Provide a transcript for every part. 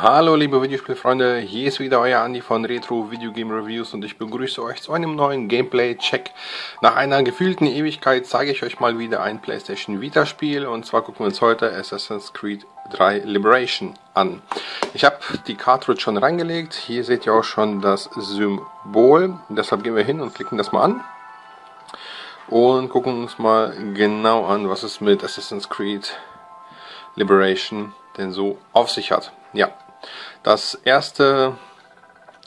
Hallo liebe Videospielfreunde, hier ist wieder euer Andi von Retro Video Game Reviews und ich begrüße euch zu einem neuen Gameplay-Check. Nach einer gefühlten Ewigkeit zeige ich euch mal wieder ein PlayStation Vita Spiel und zwar gucken wir uns heute Assassin's Creed 3 Liberation an. Ich habe die Cartridge schon reingelegt, hier seht ihr auch schon das Symbol, deshalb gehen wir hin und klicken das mal an und gucken uns mal genau an, was es mit Assassin's Creed Liberation denn so auf sich hat. Ja, das erste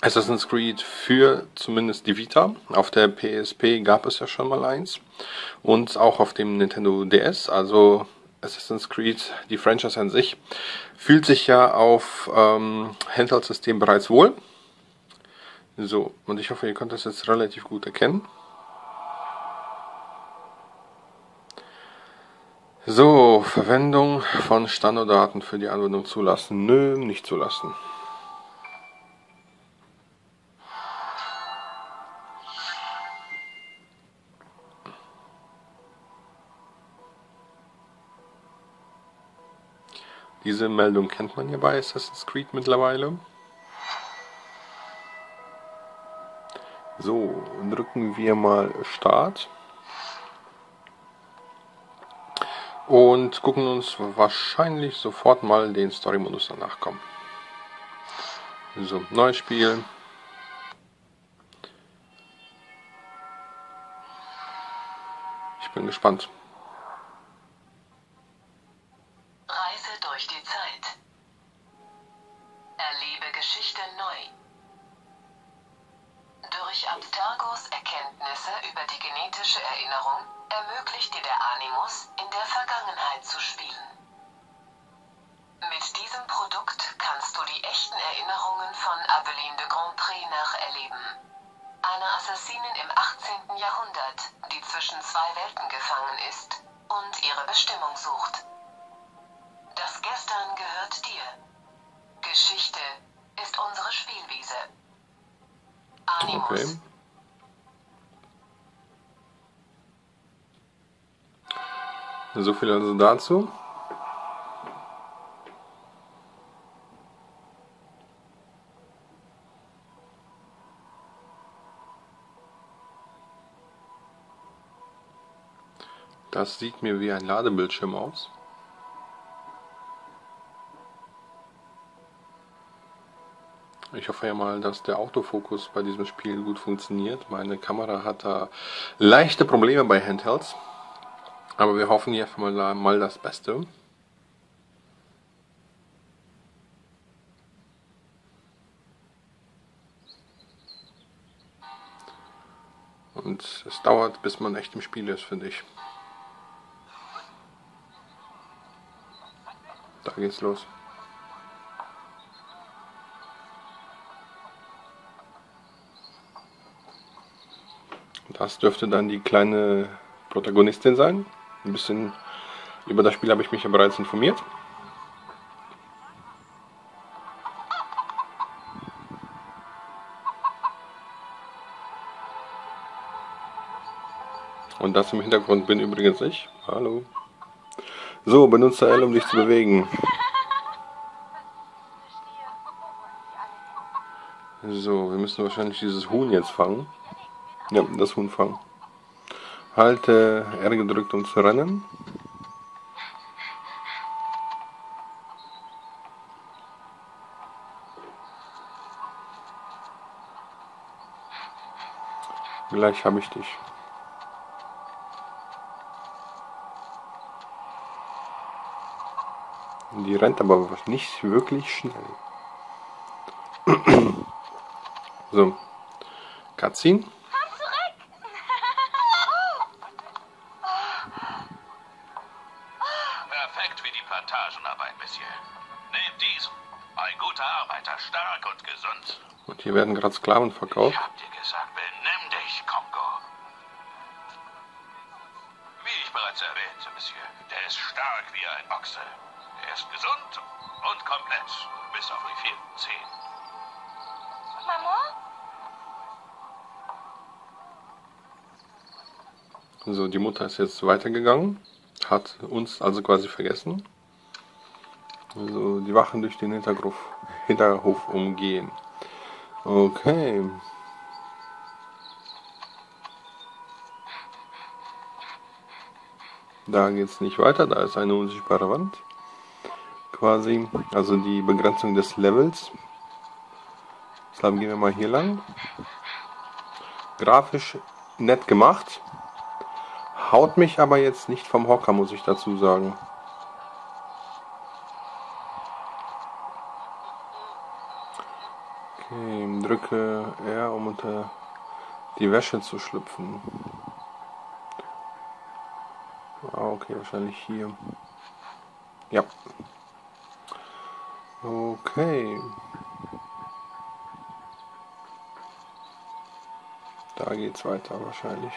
Assassin's Creed für zumindest die Vita. Auf der PSP gab es ja schon mal eins. Und auch auf dem Nintendo DS. Also Assassin's Creed, die Franchise an sich, fühlt sich ja auf ähm, Handheld-System bereits wohl. So, und ich hoffe, ihr könnt das jetzt relativ gut erkennen. So, Verwendung von Standarddaten für die Anwendung zulassen. Nö, nicht zulassen. Diese Meldung kennt man ja bei Assassin's Creed mittlerweile. So, drücken wir mal Start. Und gucken uns wahrscheinlich sofort mal den Story-Modus danach kommen. So, neues Spiel. Ich bin gespannt. Reise durch die Zeit. Erlebe Geschichte neu. Durch Abstergos Erkenntnisse über die genetische Erinnerung ermöglicht dir der Animus, der Vergangenheit zu spielen. Mit diesem Produkt kannst du die echten Erinnerungen von Aveline de Grandpré nacherleben. Eine Assassinin im 18. Jahrhundert, die zwischen zwei Welten gefangen ist und ihre Bestimmung sucht. Das Gestern gehört dir. Geschichte ist unsere Spielwiese. Animus. Okay. So viel also dazu. Das sieht mir wie ein Ladebildschirm aus. Ich hoffe ja mal, dass der Autofokus bei diesem Spiel gut funktioniert. Meine Kamera hat da leichte Probleme bei Handhelds. Aber wir hoffen jetzt mal, mal das Beste. Und es dauert, bis man echt im Spiel ist, finde ich. Da geht's los. Das dürfte dann die kleine Protagonistin sein. Ein bisschen über das Spiel habe ich mich ja bereits informiert. Und das im Hintergrund bin übrigens ich. Hallo. So, benutze L, um dich zu bewegen. So, wir müssen wahrscheinlich dieses Huhn jetzt fangen. Ja, das Huhn fangen. Halte R gedrückt, um zu rennen. Gleich habe ich dich. Die rennt aber nicht wirklich schnell. so. Cutscene. Monsieur. Nehmt diesen. Ein guter Arbeiter, stark und gesund. Und hier werden gerade Sklaven Ich verkauft. hab dir gesagt, benimm dich, Kongo. Wie ich bereits erwähnte, Monsieur, der ist stark wie ein Ochse. Er ist gesund und komplett, bis auf die vierten Zehen. Maman? So, die Mutter ist jetzt weitergegangen, hat uns also quasi vergessen. Also die Wachen durch den Hinterhof, Hinterhof umgehen. Okay. Da geht es nicht weiter, da ist eine unsichtbare Wand. Quasi, also die Begrenzung des Levels. Deshalb gehen wir mal hier lang. Grafisch nett gemacht. Haut mich aber jetzt nicht vom Hocker, muss ich dazu sagen. Okay, drücke R, um unter die Wäsche zu schlüpfen. Ah, okay, wahrscheinlich hier. Ja. Okay. Da geht's weiter wahrscheinlich.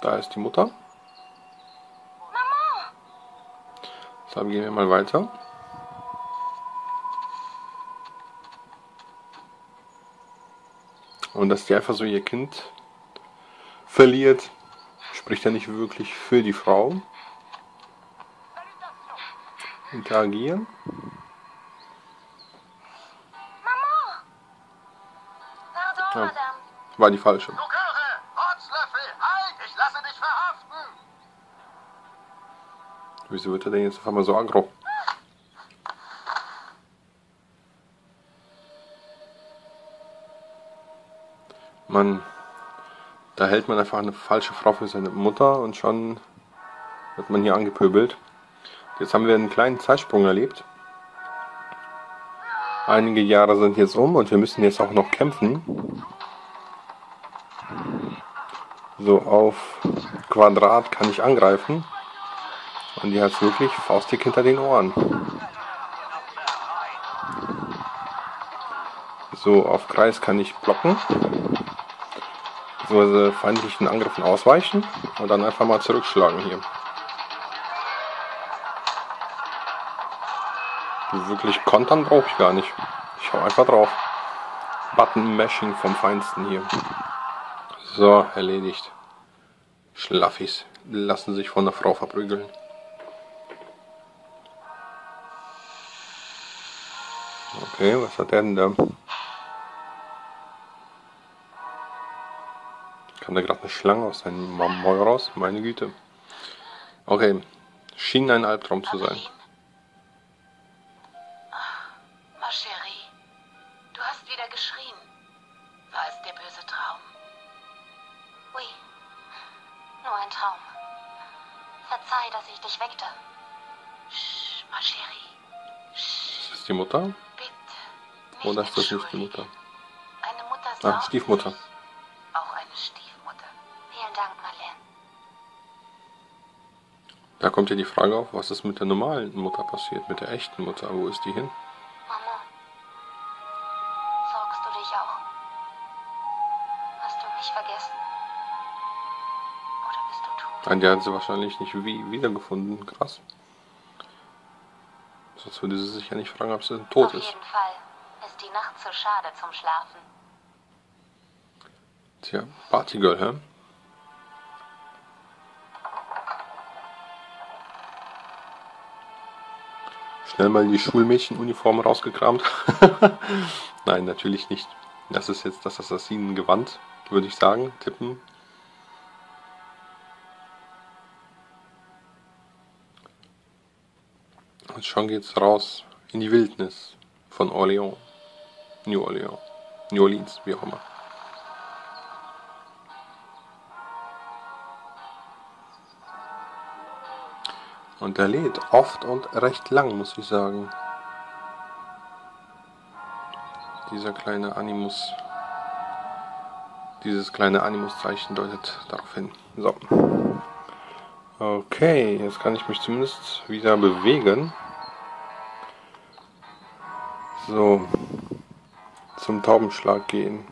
Da ist die Mutter. Deshalb gehen wir mal weiter. Und dass die einfach so ihr Kind verliert, spricht ja nicht wirklich für die Frau. Interagieren. Ja. War die falsche. Wieso wird er denn jetzt auf einmal so aggro? Mann, da hält man einfach eine falsche Frau für seine Mutter und schon wird man hier angepöbelt. Jetzt haben wir einen kleinen Zeitsprung erlebt. Einige Jahre sind jetzt um und wir müssen jetzt auch noch kämpfen. So auf Quadrat kann ich angreifen. Und die hat wirklich faustig hinter den Ohren. So, auf Kreis kann ich blocken. Beziehungsweise feindlichen Angriffen ausweichen und dann einfach mal zurückschlagen hier. Wirklich kontern brauche ich gar nicht. Ich hau einfach drauf. Button-Mashing vom Feinsten hier. So, erledigt. Schlaffis lassen sich von der Frau verprügeln. Okay, was hat der denn da? Kam da gerade eine Schlange aus seinem Maul raus? Meine Güte. Okay, schien ein Albtraum zu sein. Ma chérie, du hast wieder geschrien. War es der böse Traum? Oui. Nur ein Traum. Verzeih, dass ich dich weckte. Sch, ma chérie, Ist das die Mutter? Nicht Oder ist das nicht die. Mutter? Eine Mutter Ah, Stiefmutter. Auch eine Stiefmutter. Vielen Dank, Marlene. Da kommt ja die Frage auf, was ist mit der normalen Mutter passiert, mit der echten Mutter? Wo ist die hin? Mama. Sorgst du dich auch? Hast du mich vergessen? Oder bist du tot? Nein, die hat sie wahrscheinlich nicht wie wiedergefunden. Krass. Sonst würde sie sich ja nicht fragen, ob sie tot Auf ist. jeden Fall ist die Nacht zu schade zum Schlafen. Tja, Partygirl, hä? Schnell mal die Schulmädchenuniform rausgekramt. Nein, natürlich nicht. Das ist jetzt das Assassinengewand, würde ich sagen. Tippen. Und schon geht's raus in die Wildnis von Orléans. New Orleans. New Orleans, wie auch immer. Und der lädt oft und recht lang, muss ich sagen. Dieser kleine Animus. Dieses kleine Animuszeichen deutet darauf hin. So. Okay, jetzt kann ich mich zumindest wieder bewegen. So. Zum Taubenschlag gehen.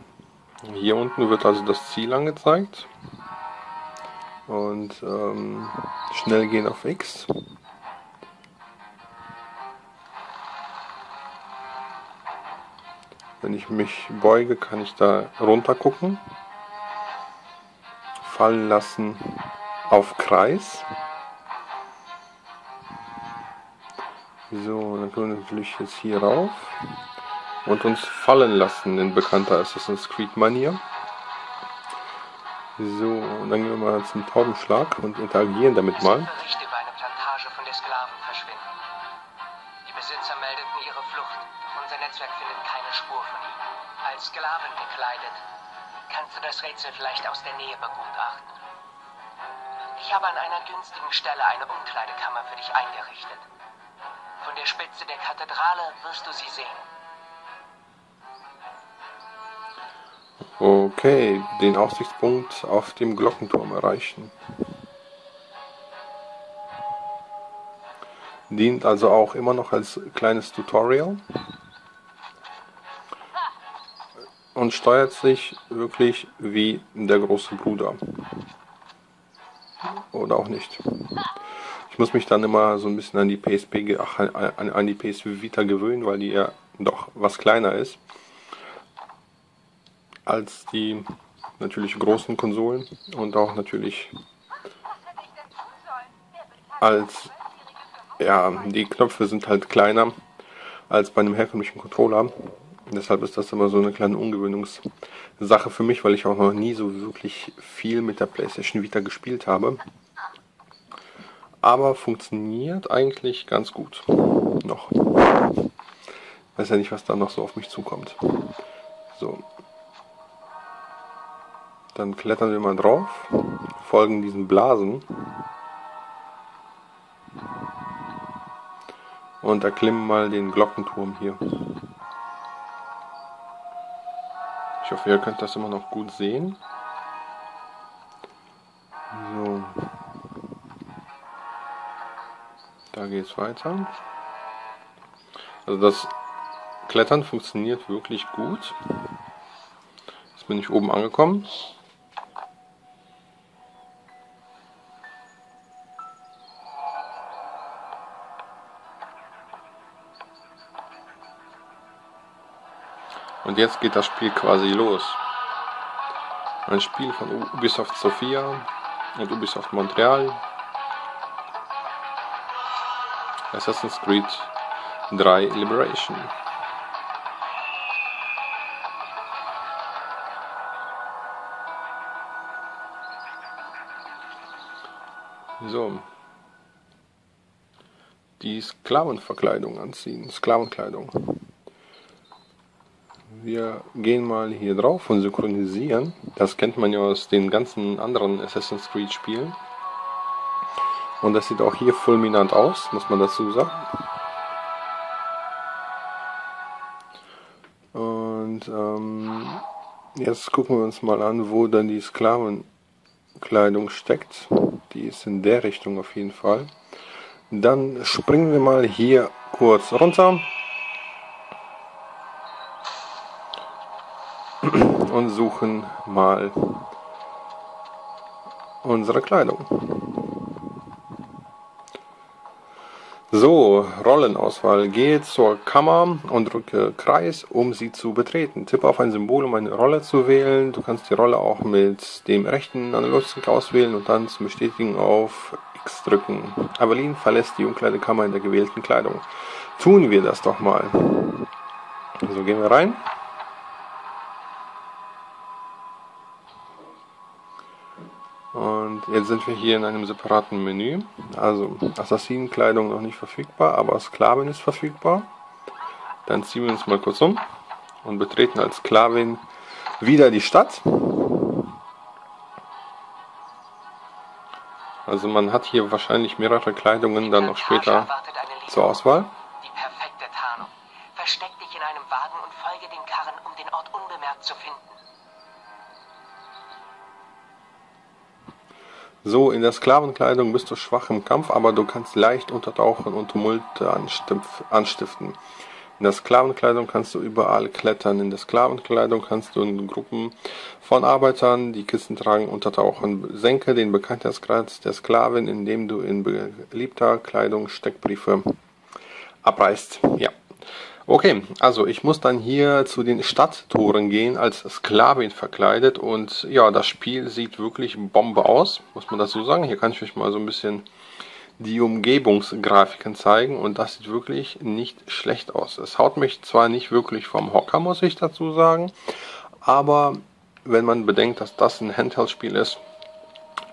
Hier unten wird also das Ziel angezeigt. Und ähm, schnell gehen auf X. Wenn ich mich beuge, kann ich da runter gucken. Fallen lassen auf Kreis. So, dann können wir natürlich jetzt hier rauf und uns fallen lassen in bekannter Assassin's Creed Manier. So, und dann gehen wir mal zum Taubenschlag und interagieren damit mal. Sklaven gekleidet, kannst du das Rätsel vielleicht aus der Nähe begutachten. Ich habe an einer günstigen Stelle eine Umkleidekammer für dich eingerichtet. Von der Spitze der Kathedrale wirst du sie sehen. Okay, den Aussichtspunkt auf dem Glockenturm erreichen. Dient also auch immer noch als kleines Tutorial und steuert sich wirklich wie der große Bruder. Oder auch nicht. Ich muss mich dann immer so ein bisschen an die PSP, ach, an, an die PS Vita gewöhnen, weil die ja doch was kleiner ist als die natürlich großen Konsolen und auch natürlich als ja, die Knöpfe sind halt kleiner als bei einem herkömmlichen Controller. Deshalb ist das immer so eine kleine Ungewöhnungssache für mich, weil ich auch noch nie so wirklich viel mit der PlayStation Vita gespielt habe. Aber funktioniert eigentlich ganz gut. Noch. Weiß ja nicht, was da noch so auf mich zukommt. So, dann klettern wir mal drauf, folgen diesen Blasen und erklimmen mal den Glockenturm hier. Ich hoffe, ihr könnt das immer noch gut sehen. So. Da geht es weiter. Also das Klettern funktioniert wirklich gut. Jetzt bin ich oben angekommen. Und jetzt geht das Spiel quasi los. Ein Spiel von Ubisoft Sofia und Ubisoft Montreal. Assassin's Creed 3 Liberation. So. Die Sklavenverkleidung anziehen. Sklavenkleidung. Wir gehen mal hier drauf und synchronisieren. Das kennt man ja aus den ganzen anderen Assassin's Creed Spielen. Und das sieht auch hier fulminant aus, muss man dazu sagen. Und ähm, jetzt gucken wir uns mal an, wo dann die Sklavenkleidung steckt. Die ist in der Richtung auf jeden Fall. Dann springen wir mal hier kurz runter. Und suchen mal unsere Kleidung. So, Rollenauswahl. Gehe zur Kammer und drücke Kreis, um sie zu betreten. Tippe auf ein Symbol, um eine Rolle zu wählen. Du kannst die Rolle auch mit dem rechten Analogstick auswählen und dann zum Bestätigen auf X drücken. Avelin verlässt die Umkleidekammer in der gewählten Kleidung. Tun wir das doch mal. So gehen wir rein. Und jetzt sind wir hier in einem separaten Menü. Also Assassinenkleidung noch nicht verfügbar, aber Sklavin ist verfügbar. Dann ziehen wir uns mal kurz um und betreten als Sklavin wieder die Stadt. Also man hat hier wahrscheinlich mehrere Kleidungen dann noch später zur Auswahl. Die perfekte Tarnung. Versteck dich in einem Wagen und folge den Karren, um den Ort unbemerkt zu finden. So, in der Sklavenkleidung bist du schwach im Kampf, aber du kannst leicht untertauchen und Tumulte anstiften. In der Sklavenkleidung kannst du überall klettern. In der Sklavenkleidung kannst du in Gruppen von Arbeitern, die Kisten tragen, untertauchen. Senke den Bekanntheitsgrad der Sklavin, indem du in beliebter Kleidung Steckbriefe abreißt. Ja, Okay, also ich muss dann hier zu den Stadttoren gehen, als Sklavin verkleidet und ja, das Spiel sieht wirklich Bombe aus, muss man dazu sagen. Hier kann ich euch mal so ein bisschen die Umgebungsgrafiken zeigen und das sieht wirklich nicht schlecht aus. Es haut mich zwar nicht wirklich vom Hocker, muss ich dazu sagen, aber wenn man bedenkt, dass das ein Handheld-Spiel ist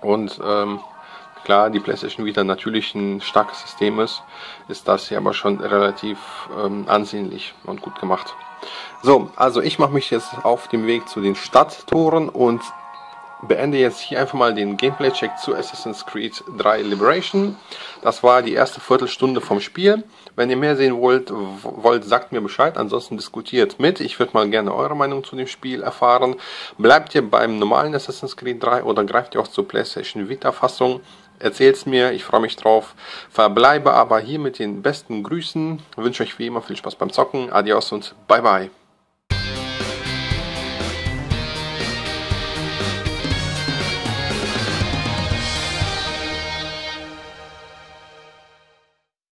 und ähm, klar die PlayStation Vita natürlich ein starkes System ist, ist das hier aber schon relativ ähm, ansehnlich und gut gemacht. So, also ich mache mich jetzt auf dem Weg zu den Stadttoren und beende jetzt hier einfach mal den Gameplay-Check zu Assassin's Creed 3 Liberation. Das war die erste Viertelstunde vom Spiel. Wenn ihr mehr sehen wollt, wollt sagt mir Bescheid. Ansonsten diskutiert mit. Ich würde mal gerne eure Meinung zu dem Spiel erfahren. Bleibt ihr beim normalen Assassin's Creed 3 oder greift ihr auch zur PlayStation Vita-Fassung? Erzählt's mir, ich freue mich drauf. Verbleibe aber hier mit den besten Grüßen. Wünsche euch wie immer viel Spaß beim Zocken. Adios und bye bye.